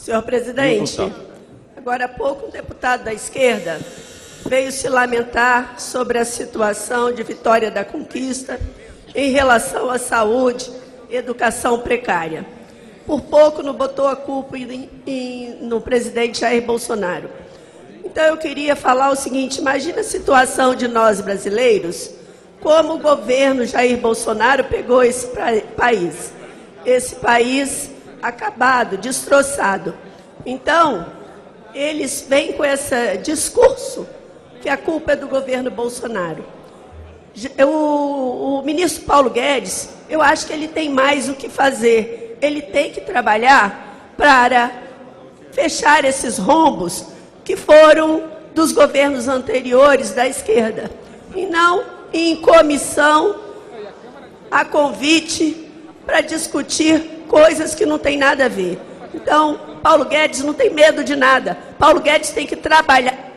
Senhor presidente, agora há pouco um deputado da esquerda veio se lamentar sobre a situação de Vitória da Conquista em relação à saúde e educação precária. Por pouco não botou a culpa em, em, no presidente Jair Bolsonaro. Então eu queria falar o seguinte: imagina a situação de nós brasileiros, como o governo Jair Bolsonaro pegou esse país. Esse país acabado, destroçado. Então, eles vêm com esse discurso que a culpa é do governo Bolsonaro. O, o, ministro Paulo Guedes, eu acho que ele tem mais o que fazer. Ele tem que trabalhar para fechar esses rombos que foram dos governos anteriores da esquerda. E não em comissão, a convite para discutir coisas que não tem nada a ver. Então, Paulo Guedes não tem medo de nada. Paulo Guedes tem que trabalhar